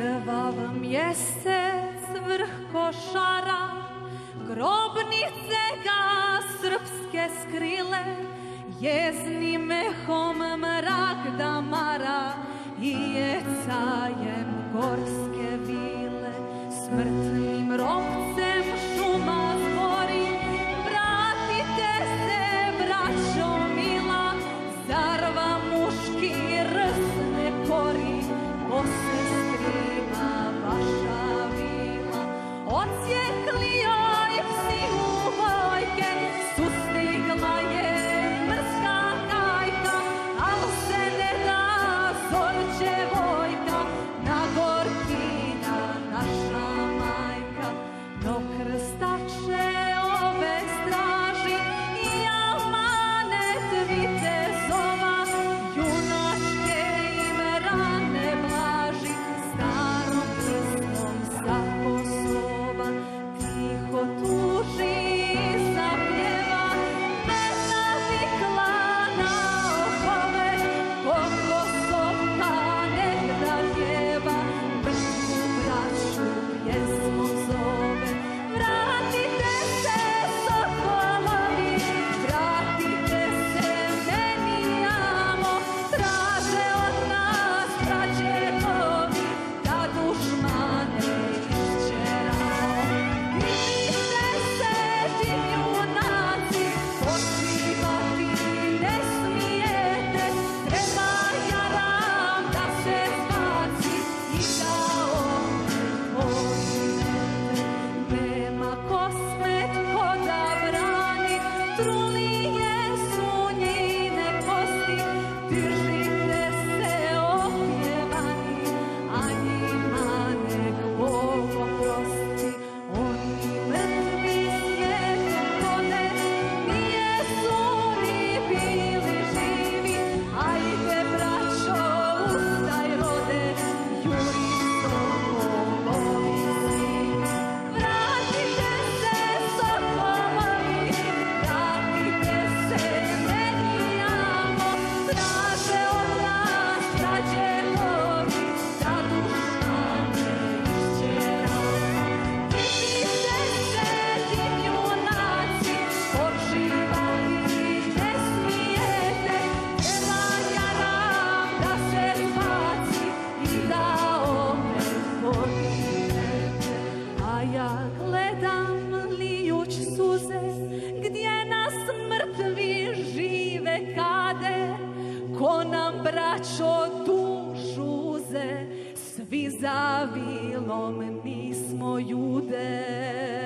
Krvav mjesec, vrh košara, grobnice ga srpske skrile, jezni mehom mrak da mara i jecajem gorske vile, smrtnim robcem šuma zbori, vratite se, braćo mila, zar vam muški rs ne kori, odsjekli braćo dužuze, svi zavilom nismo jude.